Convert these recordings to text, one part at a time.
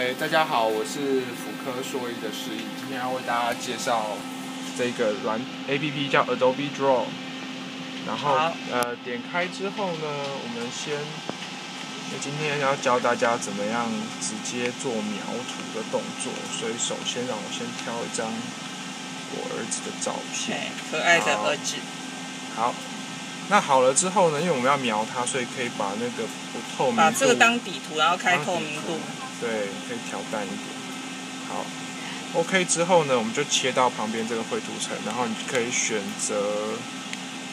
哎，大家好，我是辅科硕一的释意，今天要为大家介绍这个软 A P P 叫 Adobe Draw。然后呃，点开之后呢，我们先，今天要教大家怎么样直接做描图的动作，所以首先让我先挑一张我儿子的照片，可爱的儿子。好。那好了之后呢？因为我们要描它，所以可以把那个不透明把这个当底图，然后开透明度。对，可以调淡一点。好，OK 之后呢，我们就切到旁边这个绘图层，然后你可以选择，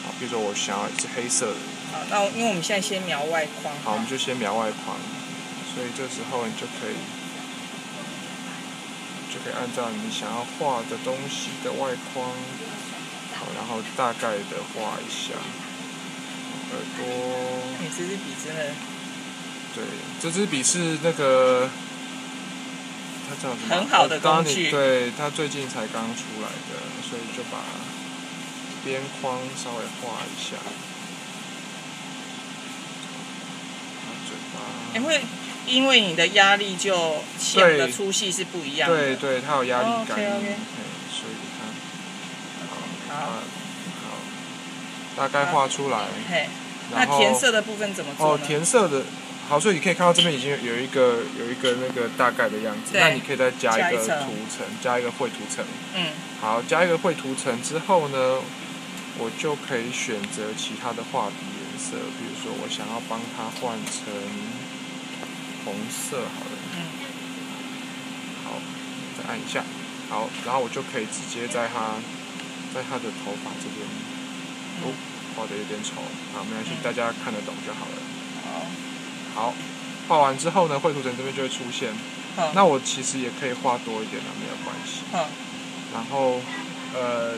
好，比如说我想要是黑色的。好，那因为我们现在先描外框。好，我们就先描外框。所以这时候你就可以，就可以按照你想要画的东西的外框，好，然后大概的画一下。耳朵。你这支笔真的。对，这支笔是那个，它叫什么？很好的工具。对，它最近才刚出来的，所以就把边框稍微画一下。嘴巴。也会因为你的压力就线的粗细是不一样的。对对，它有压力感。OK OK。所以你看，好。好。大概画出来，那填色的部分怎么做哦，填色的，好，所以你可以看到这边已经有一个有一个那个大概的样子。那你可以再加一个图层，加一个绘图层。嗯。好，加一个绘图层之后呢，我就可以选择其他的画笔颜色，比如说我想要帮它换成红色，好了。嗯。好，再按一下，好，然后我就可以直接在它在它的头发这边。哦，画的有点丑，好，没关系，大家看得懂就好了。好，好，画完之后呢，绘图层这边就会出现。那我其实也可以画多一点的，没有关系。然后，呃，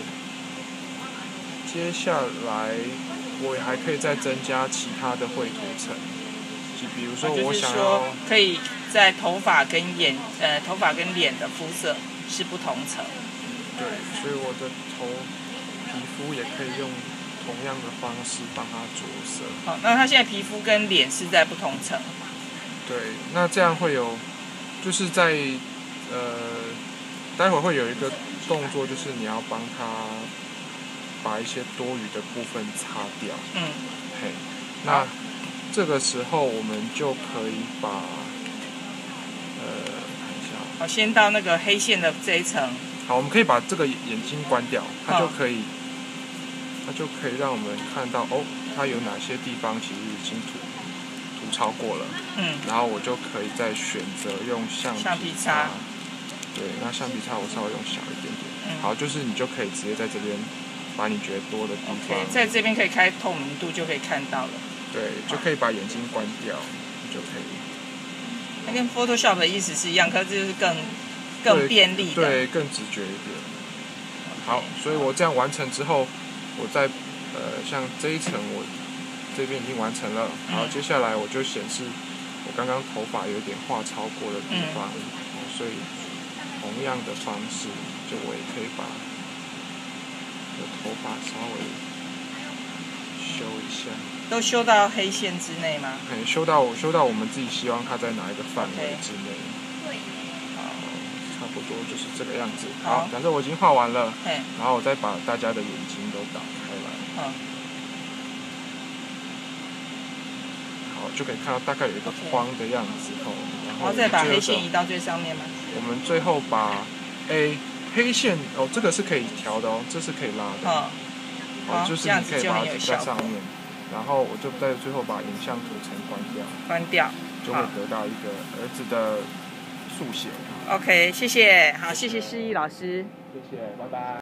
接下来我还可以再增加其他的绘图层，就比如说我想要，可以在头发跟眼，呃，头发跟脸的肤色是不同层。对，所以我的头皮肤也可以用。同样的方式帮他着色。好，那他现在皮肤跟脸是在不同层。对，那这样会有，就是在呃，待会儿会有一个动作，就是你要帮他把一些多余的部分擦掉。嗯。嘿，那这个时候我们就可以把呃，看一下。好，先到那个黑线的这一层。好，我们可以把这个眼睛关掉，它就可以。它就可以让我们看到哦，它有哪些地方其实已经涂涂超过了。嗯。然后我就可以再选择用橡皮擦。对，那橡皮擦我稍微用小一点点。嗯。好，就是你就可以直接在这边把你觉得多的地方。在这边可以开透明度，就可以看到了。对，就可以把眼睛关掉，就可以。它跟 Photoshop 的意思是一样，可是就是更更便利的，对，更直觉一点。好，所以我这样完成之后。我在呃，像这一层我这边已经完成了，然后接下来我就显示我刚刚头发有点画超过的地方，所以同样的方式，就我也可以把的头发稍微修一下。都修到黑线之内吗？可以修到我修到我们自己希望它在哪一个范围之内。多就是这个样子。好，假设我已经画完了，然后我再把大家的眼睛都打开来。好，就可以看到大概有一个框的样子哦。然后再把黑线移到最上面吗？我们最后把 A 黑线哦，这个是可以调的哦，这是可以拉的。哦，就是你可以把它在上面，然后我就在最后把影像图层关掉。关掉。就会得到一个儿子的。速写。OK，谢谢，好，谢谢诗意老师。谢谢，拜拜。